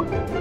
you